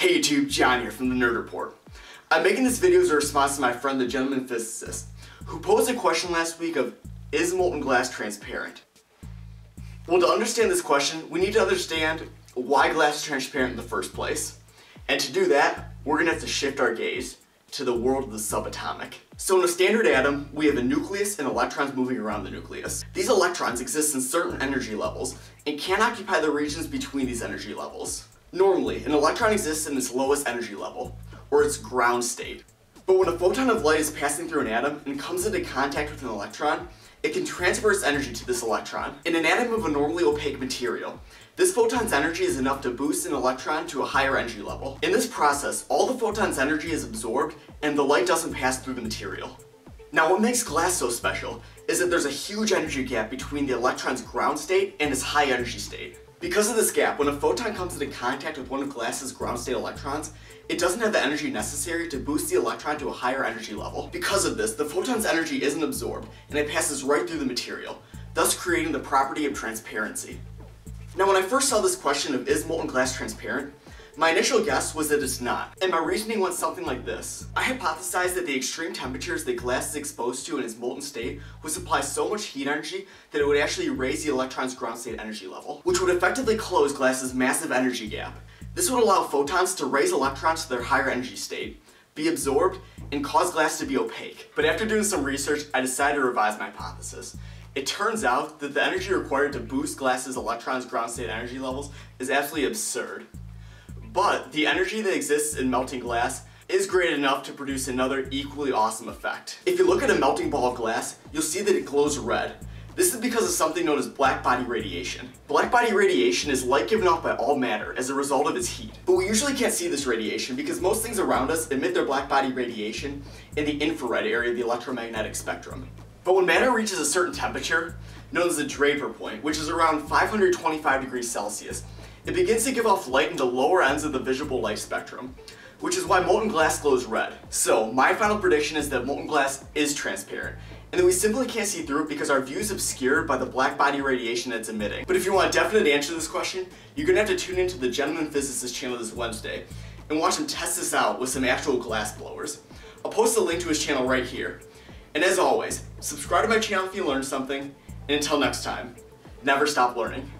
Hey YouTube, Jon here from the Nerd Report. I'm making this video as a response to my friend the gentleman physicist, who posed a question last week of, is molten glass transparent? Well, to understand this question, we need to understand why glass is transparent in the first place. And to do that, we're gonna have to shift our gaze to the world of the subatomic. So in a standard atom, we have a nucleus and electrons moving around the nucleus. These electrons exist in certain energy levels and can occupy the regions between these energy levels. Normally, an electron exists in its lowest energy level, or its ground state. But when a photon of light is passing through an atom and comes into contact with an electron, it can transfer its energy to this electron. In an atom of a normally opaque material, this photon's energy is enough to boost an electron to a higher energy level. In this process, all the photon's energy is absorbed and the light doesn't pass through the material. Now what makes glass so special is that there's a huge energy gap between the electron's ground state and its high energy state. Because of this gap, when a photon comes into contact with one of glass's ground state electrons, it doesn't have the energy necessary to boost the electron to a higher energy level. Because of this, the photon's energy isn't absorbed, and it passes right through the material, thus creating the property of transparency. Now when I first saw this question of is molten glass transparent, my initial guess was that it's not, and my reasoning went something like this. I hypothesized that the extreme temperatures that glass is exposed to in its molten state would supply so much heat energy that it would actually raise the electron's ground state energy level, which would effectively close glass's massive energy gap. This would allow photons to raise electrons to their higher energy state, be absorbed, and cause glass to be opaque. But after doing some research, I decided to revise my hypothesis. It turns out that the energy required to boost glass's electrons' ground state energy levels is absolutely absurd. But the energy that exists in melting glass is great enough to produce another equally awesome effect. If you look at a melting ball of glass, you'll see that it glows red. This is because of something known as black body radiation. Black body radiation is light given off by all matter as a result of its heat. But we usually can't see this radiation because most things around us emit their black body radiation in the infrared area of the electromagnetic spectrum. But when matter reaches a certain temperature, known as the Draper point, which is around 525 degrees Celsius, it begins to give off light in the lower ends of the visible light spectrum, which is why molten glass glows red. So my final prediction is that molten glass is transparent, and that we simply can't see through it because our view is obscured by the black body radiation it's emitting. But if you want a definite answer to this question, you're gonna have to tune into the Gentleman Physicist channel this Wednesday and watch him test this out with some actual glass blowers. I'll post a link to his channel right here. And as always, subscribe to my channel if you learned something, and until next time, never stop learning.